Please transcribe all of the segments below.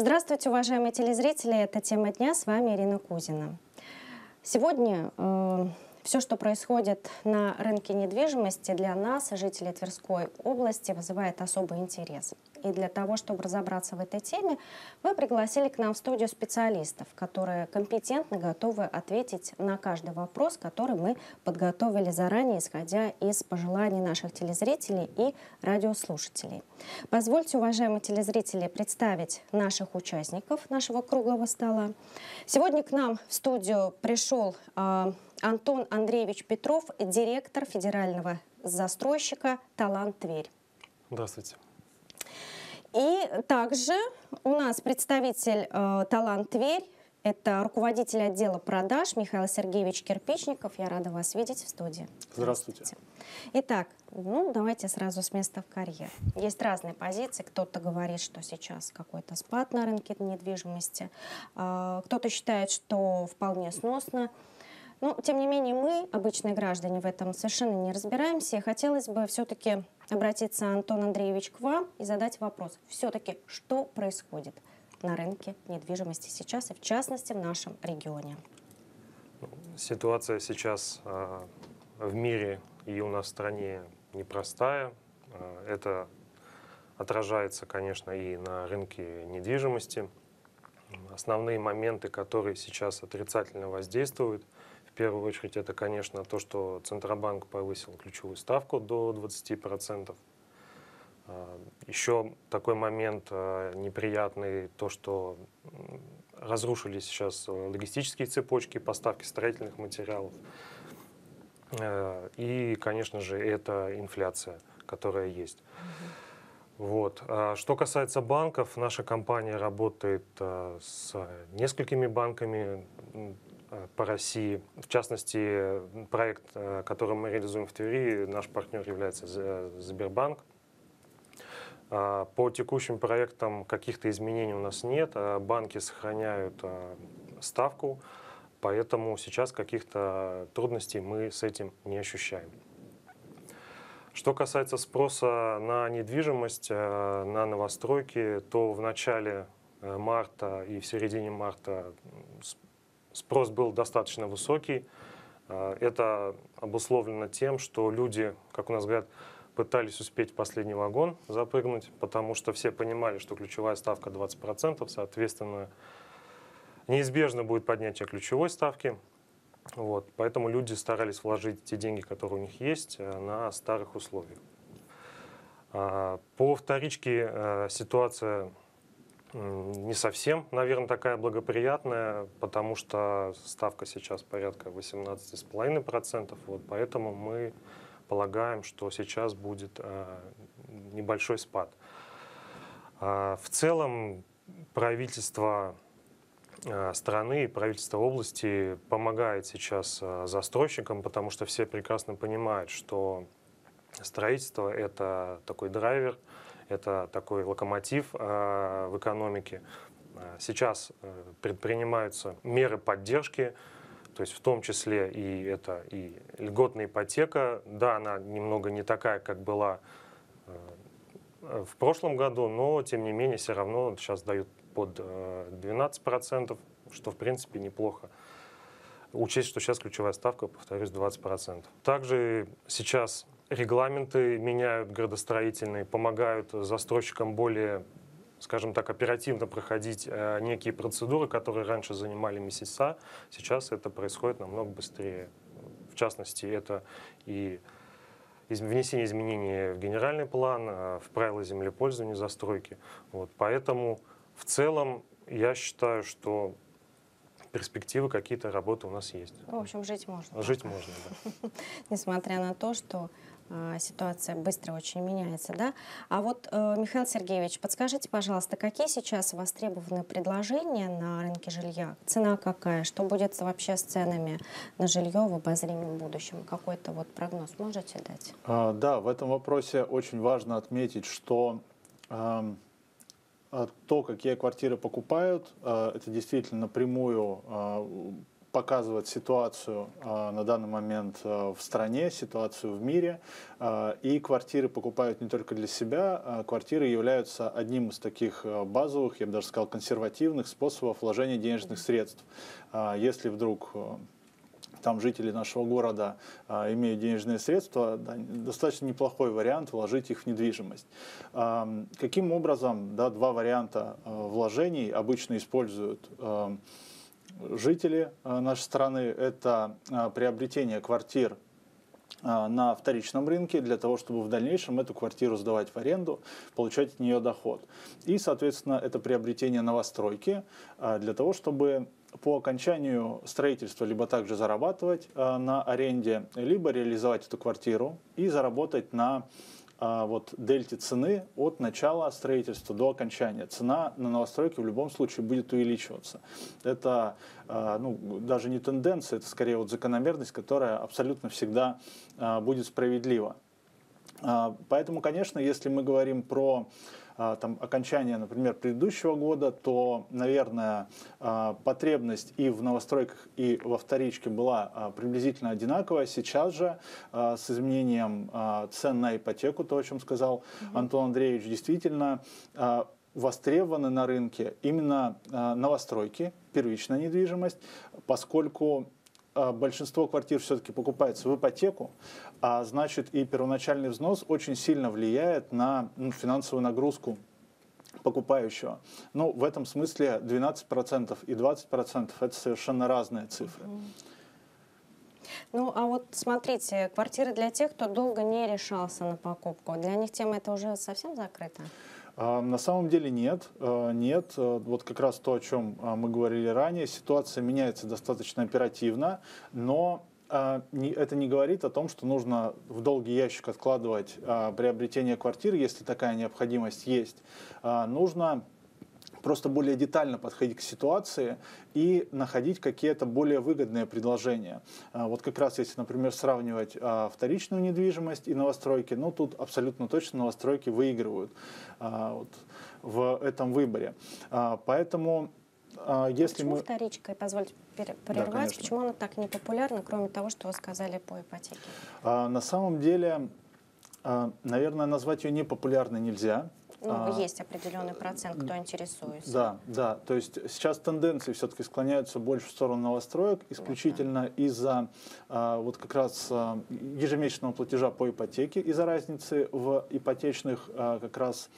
Здравствуйте, уважаемые телезрители. Это «Тема дня». С вами Ирина Кузина. Сегодня э, все, что происходит на рынке недвижимости, для нас, жителей Тверской области, вызывает особый интерес. И для того, чтобы разобраться в этой теме, мы пригласили к нам в студию специалистов, которые компетентно готовы ответить на каждый вопрос, который мы подготовили заранее, исходя из пожеланий наших телезрителей и радиослушателей. Позвольте, уважаемые телезрители, представить наших участников нашего круглого стола. Сегодня к нам в студию пришел э, Антон Андреевич Петров, директор федерального застройщика «Талант Тверь». Здравствуйте. И также у нас представитель э, «Талант Тверь», это руководитель отдела продаж Михаил Сергеевич Кирпичников. Я рада вас видеть в студии. Здравствуйте. Итак, ну давайте сразу с места в карьер. Есть разные позиции. Кто-то говорит, что сейчас какой-то спад на рынке недвижимости. Э, кто-то считает, что вполне сносно. Но, тем не менее, мы, обычные граждане, в этом совершенно не разбираемся. И хотелось бы все-таки обратиться, Антон Андреевич, к вам и задать вопрос. Все-таки, что происходит на рынке недвижимости сейчас, и в частности в нашем регионе? Ситуация сейчас э, в мире и у нас в стране непростая. Э, это отражается, конечно, и на рынке недвижимости. Основные моменты, которые сейчас отрицательно воздействуют – первую очередь это, конечно, то, что Центробанк повысил ключевую ставку до 20%. А, Еще такой момент а, неприятный, то, что разрушились сейчас логистические цепочки поставки строительных материалов. А, и, конечно же, это инфляция, которая есть. Вот. Что касается банков, наша компания работает с несколькими банками. Э, по России. В частности, проект, э, который мы реализуем в Твери, наш партнер является Сбербанк. А, по текущим проектам каких-то изменений у нас нет. А банки сохраняют а, ставку, поэтому сейчас каких-то трудностей мы с этим не ощущаем. Что касается спроса на недвижимость, э, на новостройки, то в начале марта и в середине марта спрос был достаточно высокий. А, это обусловлено тем, что люди, как у нас говорят, пытались успеть в последний вагон запрыгнуть, потому что все понимали, что ключевая ставка 20%, соответственно, неизбежно будет поднятие ключевой ставки. Вот, поэтому люди старались вложить те деньги, которые у них есть, э, на старых условиях. А, по вторичке э, ситуация не совсем, наверное, такая благоприятная, потому что ставка сейчас порядка 18,5%, вот, поэтому мы полагаем, что сейчас будет э, небольшой спад. Э, в целом правительство э, страны и правительство области помогает сейчас э, застройщикам, потому что все прекрасно понимают, что строительство – это такой драйвер – это такой локомотив э, в экономике. Э, сейчас э, предпринимаются меры поддержки, то есть в том числе и это и льготная ипотека. Да, она немного не такая, как была в прошлом году, но тем не менее все равно сейчас дают под 12%, что в принципе неплохо. Учесть, что сейчас ключевая ставка, повторюсь, 20%. Также сейчас регламенты меняют градостроительные, помогают застройщикам более скажем так, оперативно проходить э, некие процедуры, которые раньше занимали месяца, сейчас это происходит намного быстрее. В частности, это и внесение изменений в генеральный план, э, в правила землепользования застройки. Вот. Поэтому в целом я считаю, что перспективы какие-то работы у нас есть. В общем, жить можно. Жить можно, да. Несмотря на то, что а, ситуация быстро очень меняется, да. А вот, э, Михаил Сергеевич, подскажите, пожалуйста, какие сейчас востребованы предложения на рынке жилья? Цена какая? Что будет вообще с ценами на жилье в обозримом будущем? Какой-то вот прогноз можете дать? А, да, в этом вопросе очень важно отметить, что э, то, какие квартиры покупают, э, это действительно напрямую показывает ситуацию на данный момент в стране, ситуацию в мире. И квартиры покупают не только для себя, а квартиры являются одним из таких базовых, я бы даже сказал, консервативных способов вложения денежных средств. Если вдруг там жители нашего города а, имеют денежные средства, да, достаточно неплохой вариант вложить их в недвижимость. Каким образом да, два варианта а, вложений обычно используют жители а, нашей страны? Это приобретение квартир на вторичном рынке для того, чтобы в дальнейшем эту квартиру сдавать в аренду, получать от нее доход. И, соответственно, это приобретение новостройки для того, чтобы по окончанию строительства либо также зарабатывать э, на аренде, либо реализовать эту квартиру и заработать на э, вот дельте цены от начала строительства до окончания. Цена на новостройке в любом случае будет увеличиваться. Это э, ну, даже не тенденция, это скорее вот закономерность, которая абсолютно всегда будет справедлива. Поэтому, конечно, если мы говорим про там, окончания, например, предыдущего года, то, наверное, а, потребность и в новостройках, и во вторичке была а, приблизительно одинаковая. Сейчас же с изменением цен на ипотеку, то, о чем сказал Антон Андреевич, действительно востребованы на рынке именно новостройки, первичная недвижимость, поскольку а, большинство квартир все-таки покупается в ипотеку, а значит и первоначальный взнос очень сильно влияет на ну, финансовую нагрузку покупающего. Ну, в этом смысле 12% и 20% это совершенно разные цифры. Ну, а вот смотрите, квартиры для тех, кто долго не решался на покупку, для них тема это уже совсем закрыта? А, на самом деле нет, а, нет. А, вот как раз то, о чем мы говорили ранее, ситуация меняется достаточно оперативно, но это не говорит о том, что нужно в долгий ящик откладывать приобретение квартиры, если такая необходимость есть. Нужно просто более детально подходить к ситуации и находить какие-то более выгодные предложения. А, вот как раз если, например, сравнивать а, вторичную недвижимость и новостройки, ну тут абсолютно точно новостройки выигрывают а, вот, в этом выборе. Поэтому если почему мы... вторичка, позвольте прервать, да, почему она так не популярна, кроме того, что вы сказали по ипотеке? На самом деле, наверное, назвать ее непопулярной нельзя. Ну, а, есть определенный процент, кто интересуется. Да, да. То есть сейчас тенденции все-таки склоняются больше в сторону новостроек, исключительно вот, да. из-за а, вот как раз а, ежемесячного платежа по ипотеке, из-за разницы в ипотечных а, как раз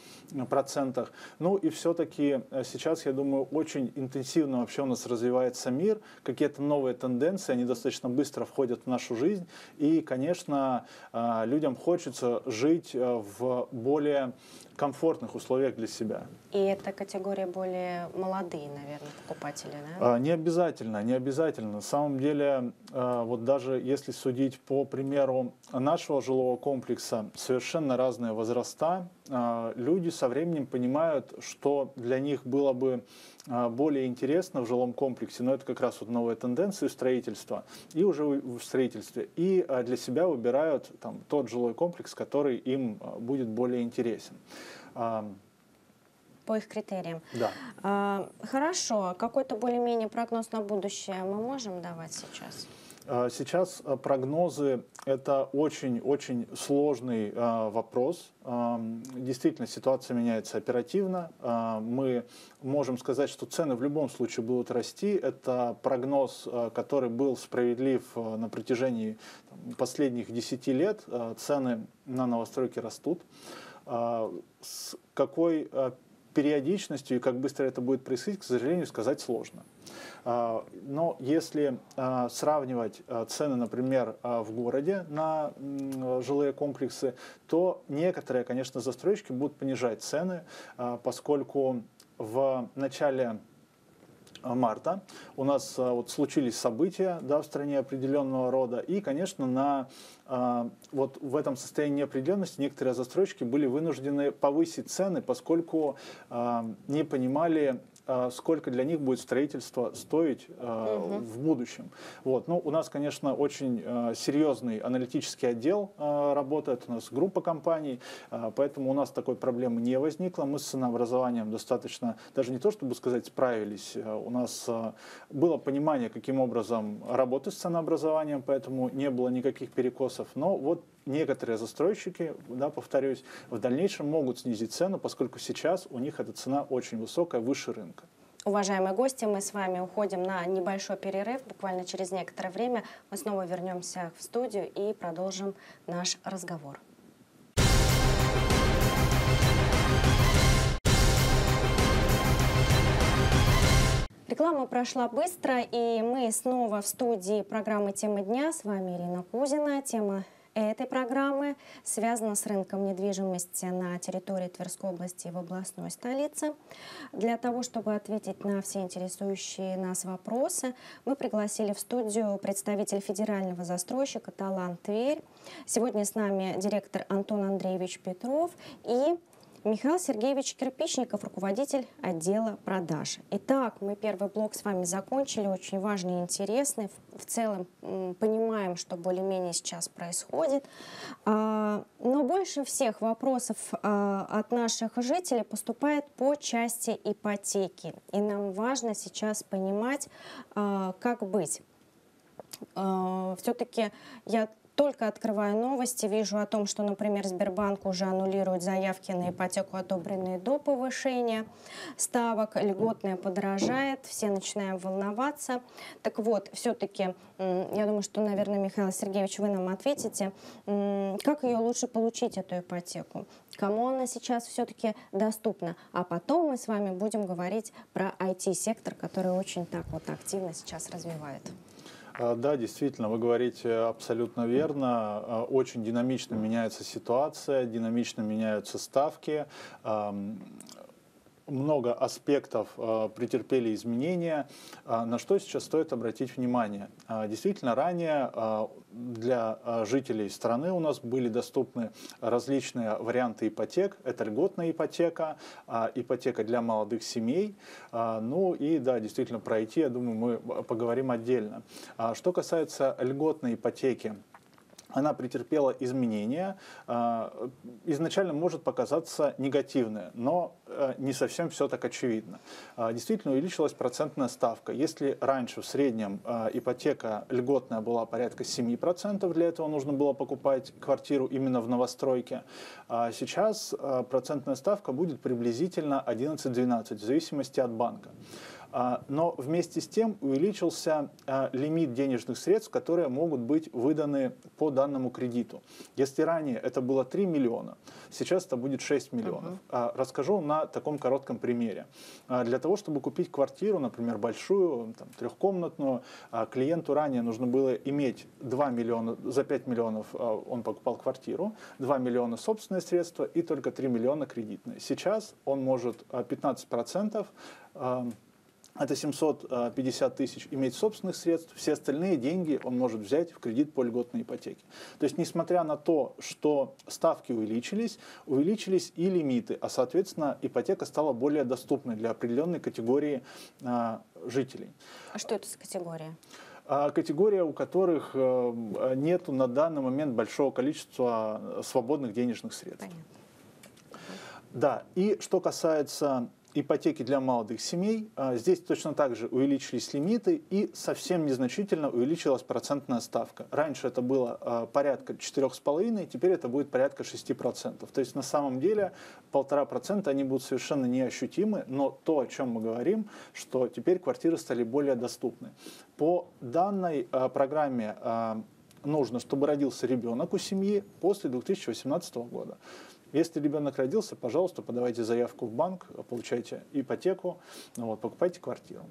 процентах. Ну и все-таки э, сейчас, я думаю, очень интенсивно вообще у нас развивается мир, какие-то новые тенденции, они достаточно быстро входят в нашу жизнь. И, конечно, а, людям хочется жить в более комфортных условиях для себя. И это категория более молодые, наверное, покупатели, да? А, не обязательно, не обязательно. На самом деле, вот даже если судить по примеру нашего жилого комплекса, совершенно разные возраста. А, люди со временем понимают, что для них было бы а, более интересно в жилом комплексе, но это как раз вот новая тенденция строительства, и уже в строительстве, и для себя выбирают там, тот жилой комплекс, который им будет более интересен по их критериям. Да. А, хорошо. Какой-то более-менее прогноз на будущее мы можем давать сейчас? А, сейчас а, прогнозы – это очень-очень сложный а, вопрос. Действительно, ситуация меняется оперативно. Мы можем сказать, что цены в любом случае будут расти. Это прогноз, который был справедлив на протяжении последних 10 лет. Цены на новостройки растут. С какой периодичностью и как быстро это будет происходить, к сожалению, сказать сложно. А, но если а, сравнивать а, цены, например, в городе на жилые комплексы, то некоторые, конечно, застройщики будут понижать цены, поскольку в начале марта у нас вот случились события да, в стране определенного рода. И, конечно, на, вот в этом состоянии неопределенности некоторые застройщики были вынуждены повысить цены, поскольку не понимали сколько для них будет строительство стоить угу. в будущем. Вот. Ну, у нас, конечно, очень серьезный аналитический отдел работает, у нас группа компаний, поэтому у нас такой проблемы не возникло. Мы с ценообразованием достаточно, даже не то чтобы сказать, справились. У нас было понимание, каким образом работать с ценообразованием, поэтому не было никаких перекосов. Но вот некоторые застройщики, да, повторюсь, в дальнейшем могут снизить цену, поскольку сейчас у них эта цена очень высокая, выше рынка. Уважаемые гости, мы с вами уходим на небольшой перерыв. Буквально через некоторое время мы снова вернемся в студию и продолжим наш разговор. Реклама прошла быстро, и мы снова в студии программы «Тема дня». С вами Ирина Кузина. Тема этой программы связана с рынком недвижимости на территории Тверской области и в областной столице. Для того, чтобы ответить на все интересующие нас вопросы, мы пригласили в студию представителя федерального застройщика «Талант Тверь». Сегодня с нами директор Антон Андреевич Петров и Михаил Сергеевич Кирпичников, руководитель отдела продаж. Итак, мы первый блок с вами закончили, очень важный и интересный. В целом понимаем, что более-менее сейчас происходит. А, но больше всех вопросов а, от наших жителей поступает по части ипотеки. И нам важно сейчас понимать, а, как быть. Все-таки я только открываю новости, вижу о том, что, например, Сбербанк уже аннулирует заявки на ипотеку, одобренные до повышения ставок, льготная подорожает, все начинаем волноваться. Так вот, все-таки, я думаю, что, наверное, Михаил Сергеевич, вы нам ответите, как ее лучше получить, эту ипотеку, кому она сейчас все-таки доступна. А потом мы с вами будем говорить про IT-сектор, который очень так вот активно сейчас развивает. А, да, действительно, вы говорите абсолютно верно. А, очень динамично меняется ситуация, динамично меняются ставки много аспектов э, претерпели изменения, э, на что сейчас стоит обратить внимание. Э, действительно, ранее для жителей страны у нас были доступны различные варианты ипотек. Это льготная ипотека, ипотека для молодых семей. Ну и да, действительно, про IT, я думаю, мы поговорим отдельно. Что касается льготной ипотеки, она претерпела изменения, а, изначально может показаться негативное, но э, не совсем все так очевидно. А, действительно увеличилась процентная ставка. Если раньше в среднем а, ипотека льготная была порядка 7%, для этого нужно было покупать квартиру именно в новостройке, сейчас процентная ставка будет приблизительно 11-12, в зависимости от банка. А, но вместе с тем увеличился а, лимит денежных средств, которые могут быть выданы по данному кредиту. Если ранее это было 3 миллиона, сейчас это будет 6 миллионов. Uh-huh. Расскажу на таком коротком примере. Для того, чтобы купить квартиру, например, большую, там, трехкомнатную, клиенту ранее нужно было иметь 2 миллиона, за 5 миллионов он покупал квартиру, 2 миллиона собственные средства и только 3 миллиона кредитные. Сейчас он может 15% это 750 тысяч иметь собственных средств, все остальные деньги он может взять в кредит по льготной ипотеке. То есть, несмотря на то, что ставки увеличились, увеличились и лимиты, а, соответственно, ипотека стала более доступной для определенной категории а, жителей. А что это за категория? А категория, у которых э, нет на данный момент большого количества свободных денежных средств. Понятно. Да, и что касается ипотеки для молодых семей. А, здесь точно так же увеличились лимиты и совсем незначительно увеличилась процентная ставка. Раньше это было а, порядка 4,5, теперь это будет порядка 6%. То есть на самом деле полтора процента они будут совершенно неощутимы, но то, о чем мы говорим, что теперь квартиры стали более доступны. По данной а, программе нужно, чтобы родился ребенок у семьи после 2018 года. Если ребенок родился, пожалуйста, подавайте заявку в банк, получайте ипотеку, ну вот, покупайте квартиру.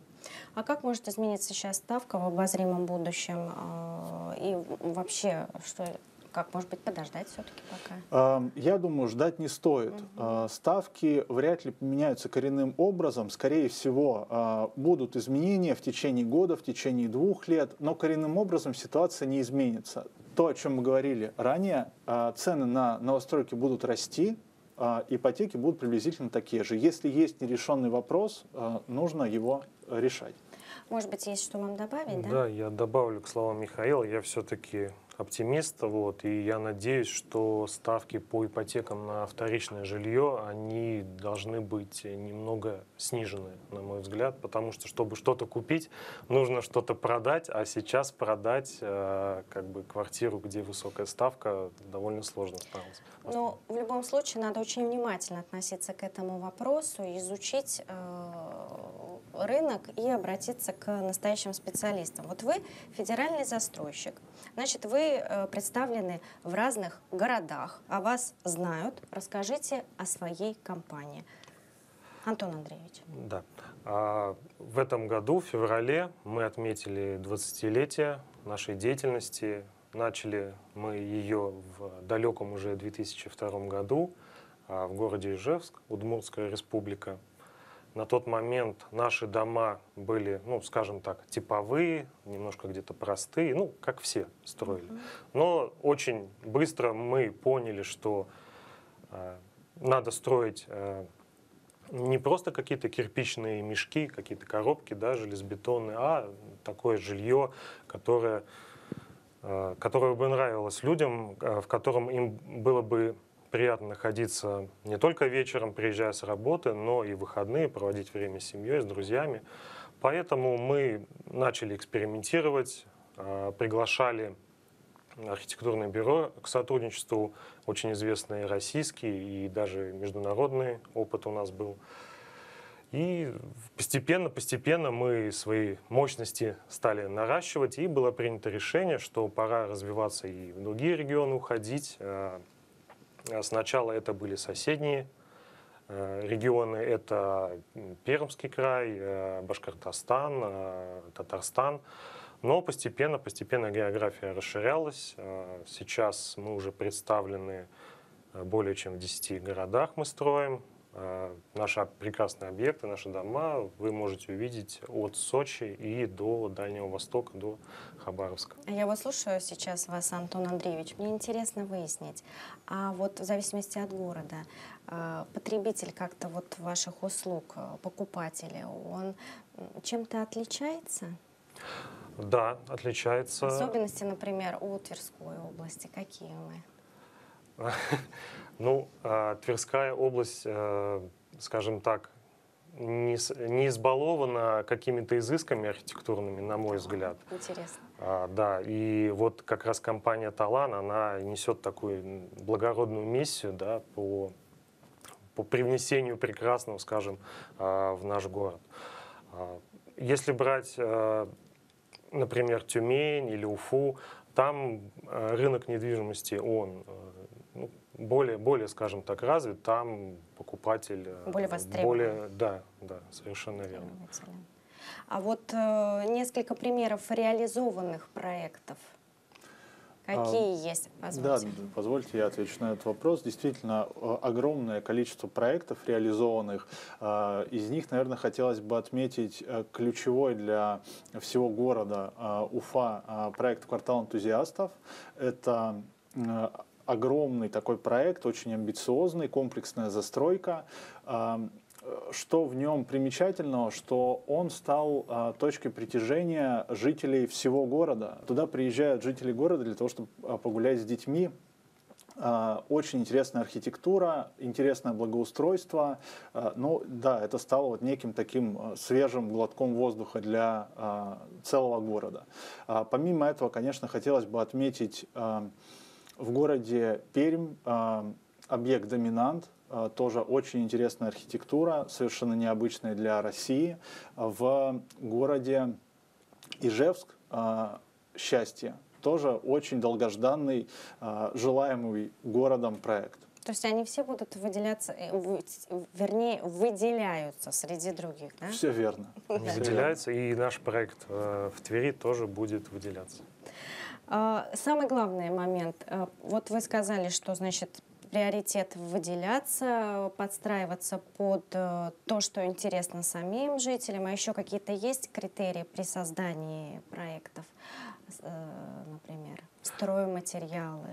А как может измениться сейчас ставка в обозримом будущем? А, и вообще, что как, может быть, подождать все-таки пока? Я думаю, ждать не стоит. Угу. Ставки вряд ли поменяются коренным образом. Скорее всего, а, будут изменения в течение года, в течение двух лет, но коренным образом ситуация не изменится. То, о чем мы говорили ранее, а, цены на новостройки будут расти, а, ипотеки будут приблизительно такие же. Если есть нерешенный вопрос, а, нужно его решать. Может быть, есть что вам добавить, да? Да, я добавлю к словам Михаила. Я все-таки оптимист, вот, и я надеюсь, что ставки по ипотекам на вторичное жилье, они должны быть немного снижены, на мой взгляд, потому что, чтобы что-то купить, нужно что-то продать, а сейчас продать э, как бы квартиру, где высокая ставка, довольно сложно становится. Но в любом случае надо очень внимательно относиться к этому вопросу, изучить э, рынок и обратиться к настоящим специалистам. Вот вы федеральный застройщик, значит, вы э, представлены в разных городах, о вас знают. Расскажите о своей компании. Антон Андреевич. Да. А в этом году, в феврале, мы отметили 20-летие нашей деятельности. Начали мы ее в далеком уже 2002 году а, в городе Ижевск, Удмуртская республика. На тот момент наши дома были, ну, скажем так, типовые, немножко где-то простые, ну, как все строили. Но очень быстро мы поняли, что э, надо строить э, не просто какие-то кирпичные мешки, какие-то коробки, да, железобетонные, а такое жилье, которое, которое бы нравилось людям, э, в котором им было бы приятно находиться не только вечером, приезжая с работы, но и выходные, проводить время с семьей, с друзьями. Поэтому мы начали экспериментировать, а, приглашали архитектурное бюро к сотрудничеству, очень известные российские и даже международный опыт у нас был. И постепенно, постепенно мы свои мощности стали наращивать, и было принято решение, что пора развиваться и в другие регионы уходить, а, Э, сначала это были соседние э, регионы, это Пермский край, э, Башкортостан, Татарстан. Но постепенно, постепенно география расширялась. Сейчас мы уже представлены более чем в 10 городах мы строим. Э, наши прекрасные объекты, наши дома вы можете увидеть от Сочи и до Дальнего Востока, до Хабаровска. Я вот слушаю сейчас вас, Антон Андреевич. Мне интересно выяснить, а вот в зависимости от города, э, потребитель как-то вот ваших услуг, э, покупателя, он чем-то отличается? Да, отличается. Особенности, например, у Тверской области какие мы? Ну, а, Тверская область, э, скажем так, не, не избалована какими-то изысками архитектурными, на мой взгляд. Интересно. А, да, и вот как раз компания «Талан», она несет такую благородную миссию да, по, по привнесению прекрасного, скажем, а, в наш город. Если брать, например, Тюмень или Уфу, там рынок недвижимости, он ну, более, более, скажем так, развит, там покупатель э, более востребован. Более, да, да, совершенно верно. А вот э, несколько примеров реализованных проектов. Какие а, есть? Позвольте. Да, позвольте я отвечу на этот вопрос. Действительно, э, огромное количество проектов реализованных. Э, из них, наверное, хотелось бы отметить ключевой для всего города Уфа проект «Квартал энтузиастов». Это огромный такой проект, очень амбициозный, комплексная застройка. Что в нем примечательного, что он стал а, точкой притяжения жителей всего города. Туда приезжают жители города для того, чтобы а, погулять с детьми, очень интересная архитектура, интересное благоустройство. Ну да, это стало вот неким таким свежим глотком воздуха для целого города. Помимо этого, конечно, хотелось бы отметить в городе Пермь а, объект «Доминант», а, тоже очень интересная архитектура, совершенно необычная для России. В городе Ижевск а, «Счастье» тоже очень долгожданный, желаемый городом проект. То есть они все будут выделяться, э, вернее, выделяются среди других, да? Все верно. Выделяются, и наш проект э, в Твери тоже будет выделяться. А, самый главный момент. А, вот вы сказали, что, значит, приоритет выделяться, подстраиваться под э, то, что интересно самим жителям, а еще какие-то есть критерии при создании проектов, например, стройматериалы,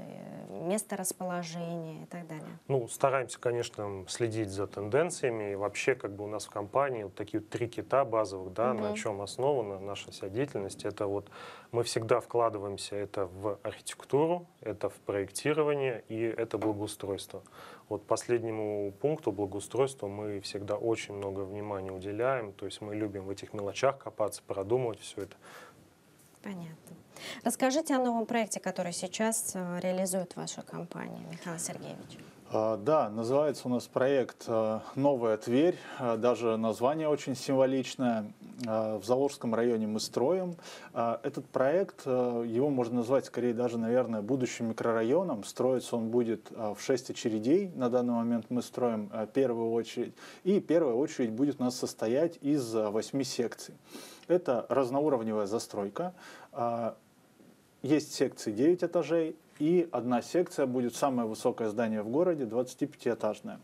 место расположения и так далее? Ну, стараемся, конечно, следить за тенденциями. И вообще, как бы у нас в компании вот такие вот три кита базовых, да, Мгм. на чем основана наша вся деятельность. Это вот мы всегда вкладываемся это в архитектуру, это в проектирование и это благоустройство. Вот последнему пункту благоустройства мы всегда очень много внимания уделяем. То есть мы любим в этих мелочах копаться, продумывать все это. Понятно. Расскажите о новом проекте, который сейчас э, реализует ваша компания, Михаил Сергеевич. А, Да, называется у нас проект а, «Новая Тверь». А, Даже название очень символичное. В Заложском районе мы строим. Этот проект, его можно назвать скорее даже, наверное, будущим микрорайоном. Строиться он будет в 6 очередей. На данный момент мы строим первую очередь. И первая очередь будет у нас состоять из 8 секций. Это разноуровневая застройка. Есть секции 9 этажей, и одна секция будет самое высокое здание в городе, 25-этажное.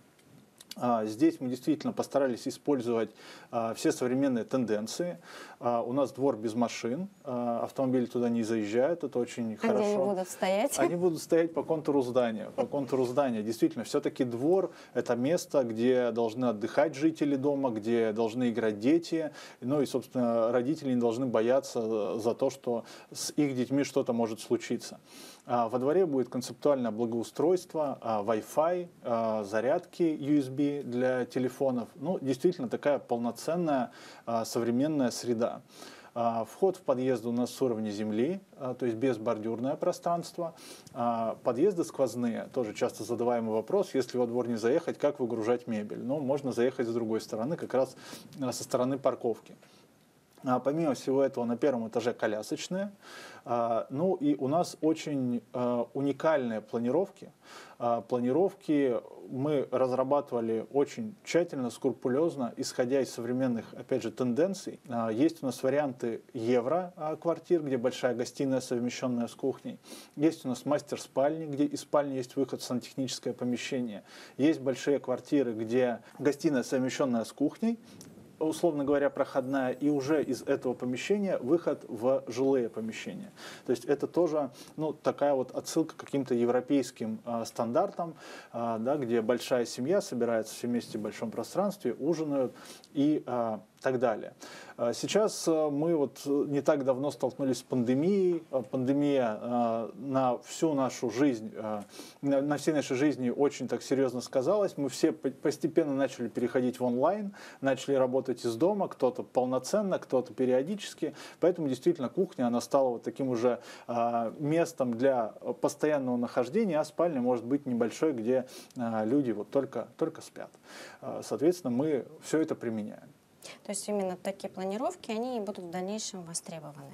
А, Здесь мы действительно постарались использовать а, все современные тенденции. А, У нас двор без машин, автомобили туда не заезжают, это очень А хорошо. где они будут стоять? Они будут стоять по контуру здания. По контуру здания. Действительно, все-таки двор – это место, где должны отдыхать жители дома, где должны играть дети. Ну и, собственно, родители не должны бояться за то, что с их детьми что-то может случиться. Во дворе будет концептуальное благоустройство, Wi-Fi, зарядки USB для телефонов. Ну, действительно, такая полноценная а, современная среда. А, Вход в подъезд у нас с уровня земли, а, то есть безбордюрное пространство. А, Подъезды сквозные, тоже часто задаваемый вопрос, если во двор не заехать, как выгружать мебель? Ну, можно заехать с другой стороны, как раз со стороны парковки. А, Помимо всего этого, на первом этаже колясочные. А, Ну и у нас очень а, уникальные планировки. А, Планировки мы разрабатывали очень тщательно, скрупулезно, исходя из современных, опять же, тенденций. А, Есть у нас варианты евро-квартир, где большая гостиная, совмещенная с кухней. Есть у нас мастер-спальни, где из спальни есть выход в сантехническое помещение. Есть большие квартиры, где гостиная, совмещенная с кухней, условно говоря, проходная, и уже из этого помещения выход в жилые помещения. То есть это тоже ну, такая вот отсылка к каким-то европейским а, стандартам, а, да, где большая семья собирается все вместе в большом пространстве, ужинают и а, так далее. А, Сейчас а, мы вот э, не так давно столкнулись с пандемией. Пандемия на всю нашу жизнь, на всей нашей жизни очень так серьезно сказалась. Мы все по- постепенно начали переходить в онлайн, начали работать из дома, кто-то полноценно, кто-то периодически. Поэтому действительно кухня, она стала вот таким уже местом для постоянного нахождения, а спальня может быть небольшой, где люди вот только, только спят. Соответственно, мы все это применяем. То есть именно такие планировки, они и будут в дальнейшем востребованы.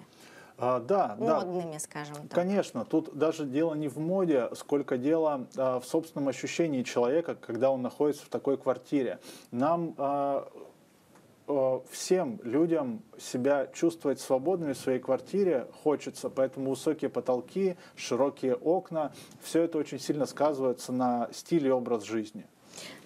А, да, да. Модными, скажем так. Конечно, тут даже дело не в моде, сколько дело а, в собственном ощущении человека, когда он находится в такой квартире. Нам а, а, всем людям себя чувствовать свободными в своей квартире хочется, поэтому высокие потолки, широкие окна, все это очень сильно сказывается на стиле и образ жизни.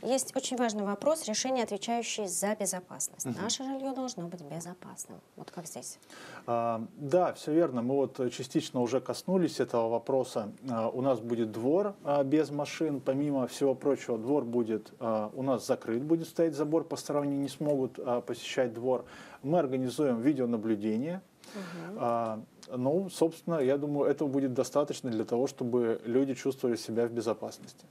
Есть очень важный вопрос, решение, отвечающее за безопасность. Наше жилье должно быть безопасным. Вот как здесь. А, Да, все верно. Мы вот частично уже коснулись этого вопроса. А, У нас будет двор а, без машин. Помимо всего прочего, двор будет а, у нас закрыт, будет стоять забор, посторонние не смогут а, посещать двор. Мы организуем видеонаблюдение. А, Ну, собственно, я думаю, этого будет достаточно для того, чтобы люди чувствовали себя в безопасности.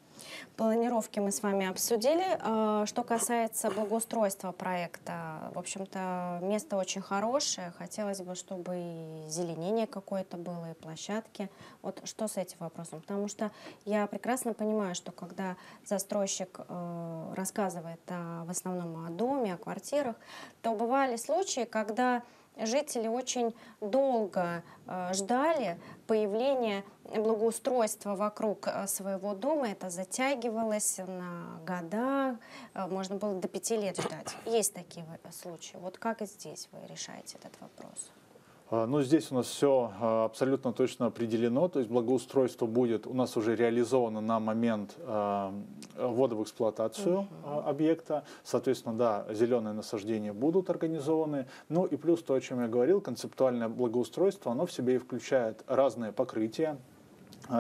Планировки мы с вами обсудили. А, Что касается благоустройства проекта, в общем-то, место очень хорошее. Хотелось бы, чтобы и зеленение какое-то было, и площадки. Вот что с этим вопросом? Потому что я прекрасно понимаю, что когда застройщик э, рассказывает о, в основном о доме, о квартирах, то бывали случаи, когда жители очень долго э, ждали появления благоустройства вокруг э, своего дома. Это затягивалось на года, э, можно было до пяти лет ждать. Есть такие случаи. Вот как здесь вы решаете этот вопрос? А, Ну, здесь у нас все абсолютно точно определено, то есть благоустройство будет у нас уже реализовано на момент а, ввода в эксплуатацию а, объекта. Соответственно, да, зеленые насаждения будут организованы. Ну и плюс то, о чем я говорил, концептуальное благоустройство, оно в себе и включает разные покрытия, а,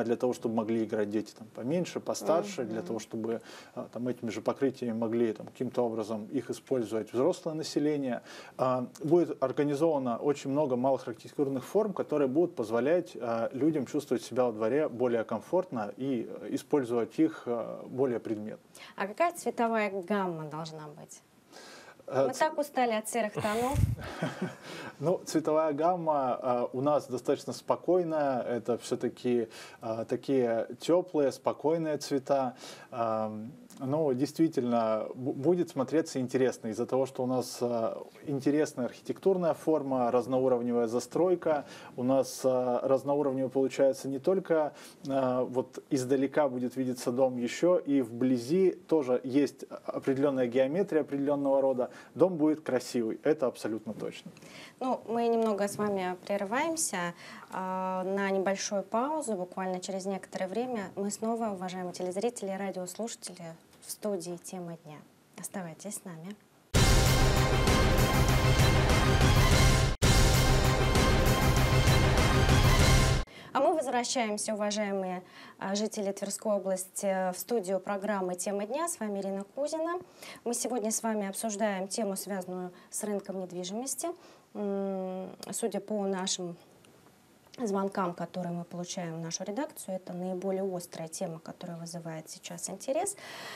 для того, чтобы могли играть дети там, поменьше, постарше, mm-hmm. для того, чтобы а, там, этими же покрытиями могли там, каким-то образом их использовать взрослое население. А, будет организовано очень много малых архитектурных форм, которые будут позволять людям чувствовать себя во дворе более комфортно и использовать их более предметно. А какая цветовая гамма должна быть? Мы Ц... так устали от серых тонов. Ну, цветовая гамма э, у нас достаточно спокойная. Это все-таки э, такие теплые, спокойные цвета. Э, ну, действительно, будет смотреться интересно из-за того, что у нас э, интересная архитектурная форма, разноуровневая застройка. У нас э, разноуровневая получается не только э, вот издалека будет видеться дом, еще и вблизи тоже есть определенная геометрия определенного рода. Дом будет красивый, это абсолютно точно. Ну, мы немного с вами прерываемся на небольшую паузу. Буквально через некоторое время мы снова, уважаемые телезрители и радиослушатели, в студии «Тема дня». Оставайтесь с нами. А мы возвращаемся, уважаемые а, жители Тверской области, в студию программы «Тема дня». С вами Ирина Кузина. Мы сегодня с вами обсуждаем тему, связанную с рынком недвижимости. Судя по нашим звонкам, которые мы получаем в нашу редакцию, это наиболее острая тема, которая вызывает сейчас интерес.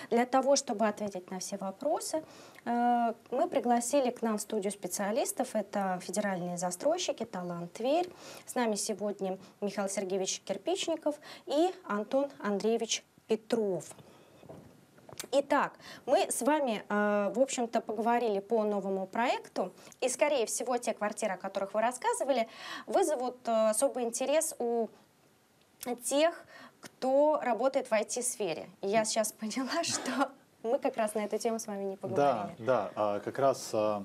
Для того, чтобы ответить на все вопросы, э, мы пригласили к нам в студию специалистов. Это федеральные застройщики «Талант Тверь». С нами сегодня Михаил Сергеевич Кирпичников и Антон Андреевич Петров. Итак, мы с вами, э, в общем-то, поговорили по новому проекту, и, скорее всего, те квартиры, о которых вы рассказывали, вызовут э, особый интерес у тех, кто работает в IT-сфере. Я сейчас поняла, что мы как раз на эту тему с вами не поговорили. Да, да, как раз а,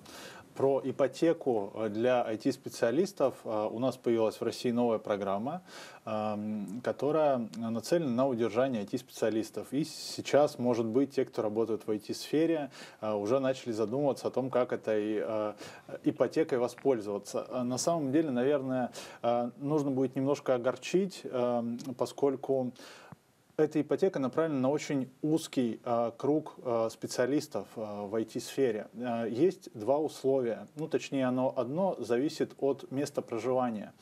про ипотеку э, для IT-специалистов э, у нас появилась в России новая программа, эм, которая нацелена на удержание IT-специалистов. И сейчас, может быть, те, кто работает в IT-сфере, э, уже начали задумываться о том, как этой ипотекой воспользоваться. На самом деле, наверное, нужно будет немножко огорчить, эм, поскольку эта ипотека направлена на очень узкий э, круг э, специалистов э, в IT-сфере. Есть два условия, ну точнее оно одно зависит от места проживания.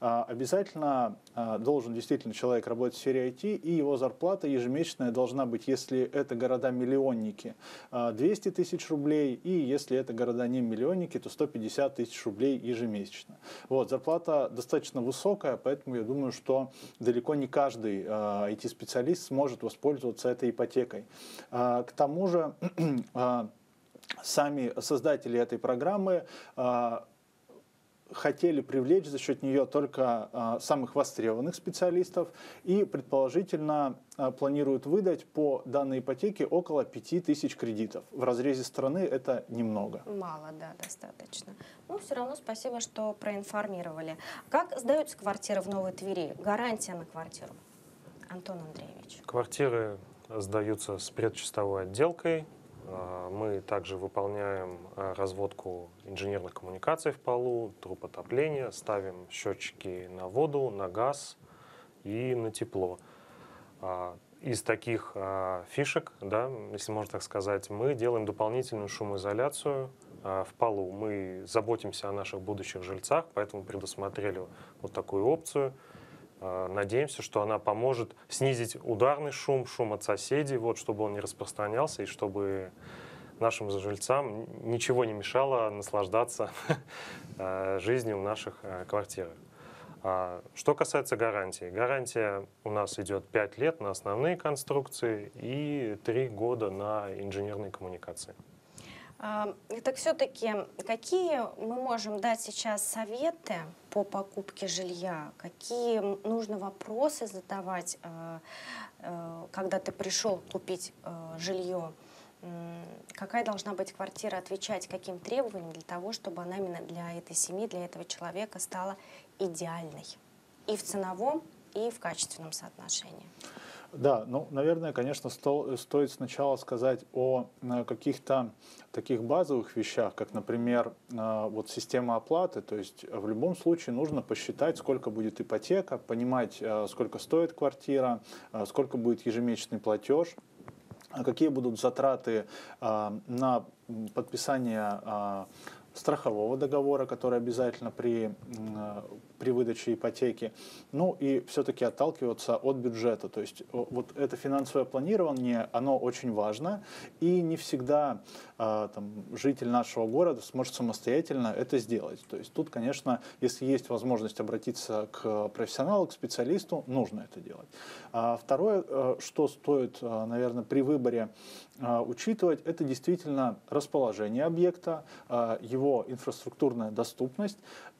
Э, обязательно э, должен действительно человек работать в сфере IT, и его зарплата ежемесячная должна быть, если это города-миллионники, э, 200 тысяч рублей, и если это города не миллионники, то 150 тысяч рублей ежемесячно. Вот, зарплата достаточно высокая, поэтому я думаю, что далеко не каждый IT-специалист специалист сможет воспользоваться этой ипотекой. А, к тому же а, сами создатели этой программы а, хотели привлечь за счет нее только самых востребованных специалистов и предположительно планируют выдать по данной ипотеке около 5000 кредитов. В разрезе страны это немного. Мало, да, достаточно. Но все равно спасибо, что проинформировали. Как сдаются квартиры в Новой Твери? Гарантия на квартиру? Антон Андреевич? Квартиры сдаются с предчистовой отделкой. А, мы также выполняем а, разводку инженерных коммуникаций в полу, труб отопления, ставим счетчики на воду, на газ и на тепло. А, из таких фишек, да, если можно так сказать, мы делаем дополнительную шумоизоляцию в полу. Мы заботимся о наших будущих жильцах, поэтому предусмотрели вот такую опцию – надеемся, что она поможет снизить ударный шум, шум от соседей, вот, чтобы он не распространялся и чтобы нашим жильцам ничего не мешало наслаждаться э, жизнью в наших э, квартирах. А, что касается гарантии. Гарантия у нас идет 5 лет на основные конструкции и 3 года на инженерные коммуникации. Так все-таки какие мы можем дать сейчас советы по покупке жилья? Какие нужно вопросы задавать, э, э, когда ты пришел купить э, жилье? Какая должна быть квартира, отвечать каким требованиям для того, чтобы она именно для этой семьи, для этого человека стала идеальной? И в ценовом, и в качественном соотношении. Да, ну, наверное, конечно, сто, стоит сначала сказать о э, каких-то таких базовых вещах, как, например, э, вот система оплаты. То есть в любом случае нужно посчитать, сколько будет ипотека, понимать, э, сколько стоит квартира, сколько будет ежемесячный платеж, какие будут затраты на подписание страхового договора, который обязательно при, при выдаче ипотеки, ну и все-таки отталкиваться от бюджета. То есть вот это финансовое планирование, оно очень важно, и не всегда а, там, житель нашего города сможет самостоятельно это сделать. То есть тут, конечно, если есть возможность обратиться к профессионалу, к специалисту, нужно это делать. А второе, э, что стоит, э, наверное, при выборе э, учитывать, это действительно расположение объекта, его инфраструктурная доступность,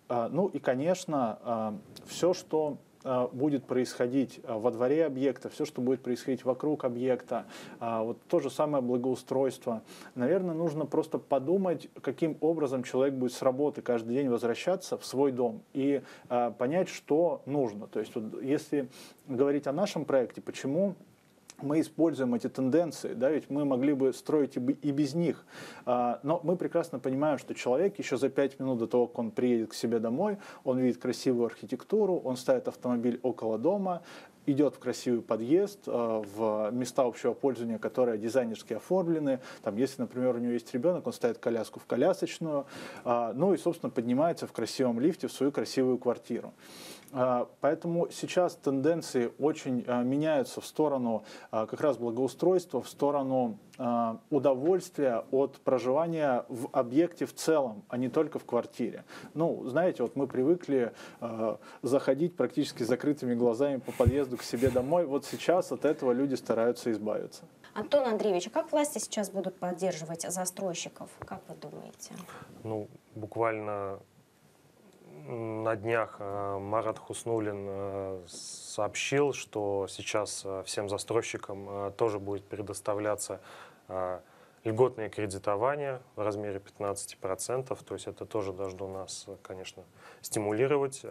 ну и, конечно, все, что будет происходить во дворе объекта, все, что будет происходить вокруг объекта, вот то же самое благоустройство. Наверное, нужно просто подумать, каким образом человек будет с работы каждый день возвращаться в свой дом и понять, что нужно. То есть, вот, если говорить о нашем проекте, почему мы используем эти тенденции, да, ведь мы могли бы строить и без них. А, но мы прекрасно понимаем, что человек еще за пять минут до того, как он приедет к себе домой, он видит красивую архитектуру, он ставит автомобиль около дома, идет в красивый подъезд, а, в места общего пользования, которые дизайнерски оформлены. Там, если, например, у него есть ребенок, он ставит коляску в колясочную, а, ну и, собственно, поднимается в красивом лифте в свою красивую квартиру. А, поэтому сейчас тенденции очень а, меняются в сторону а, как раз благоустройства, в сторону удовольствия от проживания в объекте в целом, а не только в квартире. Ну, знаете, вот мы привыкли заходить практически закрытыми глазами по подъезду к себе домой. Вот сейчас от этого люди стараются избавиться. Антон Андреевич, а как власти сейчас будут поддерживать застройщиков? Как вы думаете? Ну, буквально на днях э, Марат Хуснулин э, сообщил, что сейчас э, всем застройщикам тоже будет предоставляться льготное кредитование в размере 15%. То есть это тоже должно нас, конечно, стимулировать.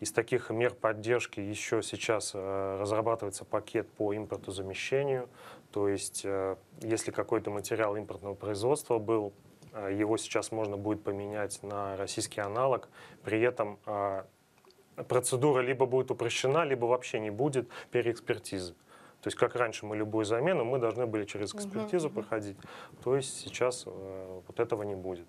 Из таких мер поддержки еще сейчас разрабатывается пакет по импортозамещению. То есть если какой-то материал импортного производства был его сейчас можно будет поменять на российский аналог. При этом э, процедура либо будет упрощена, либо вообще не будет переэкспертизы. То есть как раньше мы любую замену, мы должны были через экспертизу uh-huh. проходить, то есть сейчас э, вот этого не будет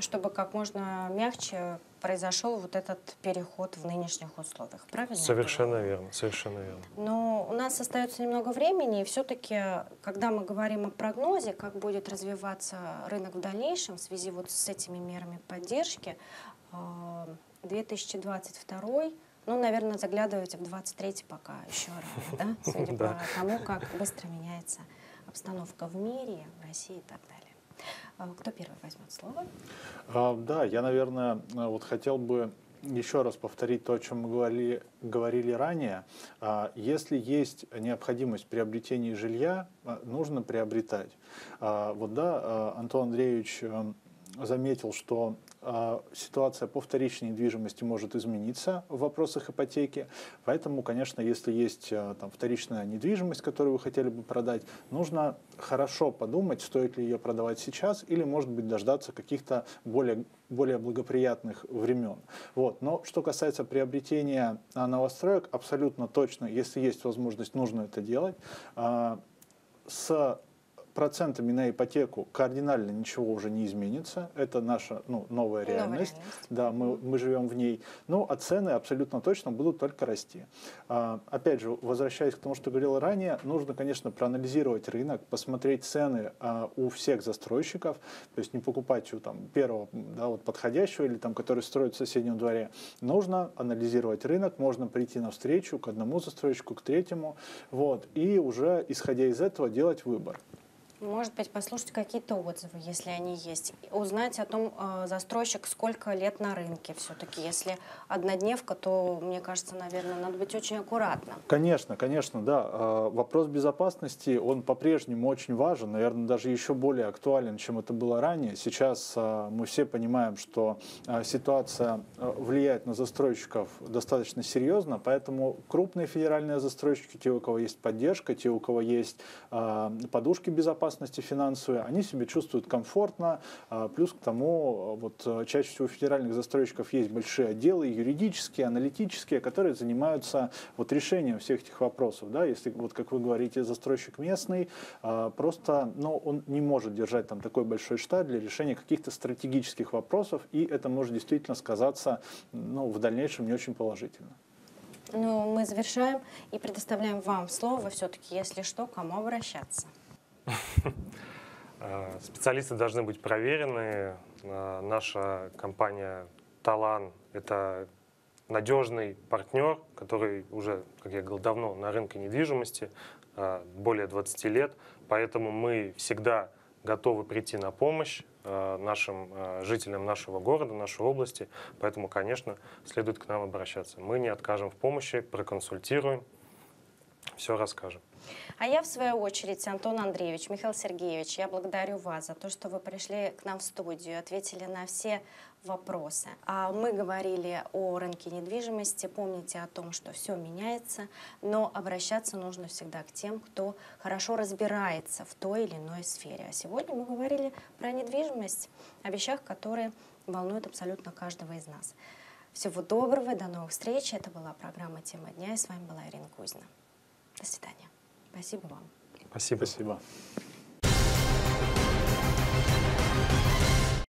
чтобы как можно мягче произошел вот этот переход в нынешних условиях, правильно? Совершенно верно, совершенно верно. Но у нас остается немного времени, и все-таки, когда мы говорим о прогнозе, как будет развиваться рынок в дальнейшем в связи вот с этими мерами поддержки, 2022 э, ну, наверное, заглядывайте в 23 пока еще рано, да? Судя по тому, как быстро меняется обстановка в мире, в России и так далее. А, кто первый возьмет слово? А, да, я, наверное, вот хотел бы еще раз повторить то, о чем мы говорили, говорили ранее. А, если есть необходимость приобретения жилья, а, нужно приобретать. Вот да, Антон Андреевич э, заметил, что а, ситуация по вторичной недвижимости может измениться в вопросах ипотеки. Поэтому, конечно, если есть а, там, вторичная недвижимость, которую вы хотели бы продать, нужно хорошо подумать, стоит ли ее продавать сейчас или, может быть, дождаться каких-то более, более благоприятных времен. Вот. Но что касается приобретения а, новостроек, абсолютно точно, если есть возможность, нужно это делать. С процентами на ипотеку кардинально ничего уже не изменится. Это наша ну, новая реальность. Новая реальность. Да, мы, мы живем в ней. Ну, а цены абсолютно точно будут только расти. А, опять же, возвращаясь к тому, что говорил ранее, нужно, конечно, проанализировать рынок, посмотреть цены а, у всех застройщиков, то есть не покупать у там, первого да, вот, подходящего или там, который строит в соседнем дворе. Нужно анализировать рынок, можно прийти навстречу к одному застройщику, к третьему, вот, и уже исходя из этого делать выбор. Может быть, послушать какие-то отзывы, если они есть. Узнать о том, э, застройщик сколько лет на рынке все-таки. Если однодневка, то, мне кажется, наверное, надо быть очень аккуратным. Конечно, конечно, да. А, Вопрос безопасности, он по-прежнему очень важен, наверное, даже еще более актуален, чем это было ранее. Сейчас а, мы все понимаем, что ситуация влияет на застройщиков достаточно серьезно, поэтому крупные федеральные застройщики, те, у кого есть поддержка, те, у кого есть подушки безопасности финансовые, они себя чувствуют комфортно. А, Плюс к тому, вот а, чаще всего у федеральных застройщиков есть большие отделы юридические, аналитические, которые занимаются вот решением всех этих вопросов. Да? Если, вот как вы говорите, застройщик местный, а, просто ну, он не может держать там такой большой штат для решения каких-то стратегических вопросов, и это может действительно сказаться ну, в дальнейшем не очень положительно. Ну, мы завершаем и предоставляем вам слово все-таки, если что, кому обращаться. Специалисты должны быть проверены. Э, Наша компания Талан – это надежный партнер, который уже, как я говорил, давно на рынке недвижимости, э, более 20 лет. Поэтому мы всегда готовы прийти на помощь э, нашим жителям нашего города, нашей области. Поэтому, конечно, следует к нам обращаться. Мы не откажем в помощи, проконсультируем, все расскажем. А я, в свою очередь, Антон Андреевич, Михаил Сергеевич, я благодарю вас за то, что вы пришли к нам в студию, ответили на все вопросы. А мы говорили о рынке недвижимости. Помните о том, что все меняется, но обращаться нужно всегда к тем, кто хорошо разбирается в той или иной сфере. А сегодня мы говорили про недвижимость, о вещах, которые волнуют абсолютно каждого из нас. Всего доброго, до новых встреч. Это была программа «Тема дня», и с вами была Ирина Кузина. До свидания. Спасибо вам. Спасибо. Спасибо.